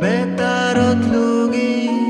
메탈 옷룩이